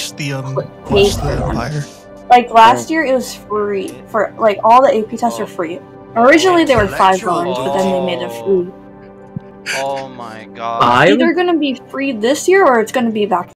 Watch the um, watch the. Empire. Like last oh. year, it was free for like all the AP tests are oh. free. Originally, they were five dollars, but then they made it free. Oh my god. Five? Either gonna be free this year or it's gonna be back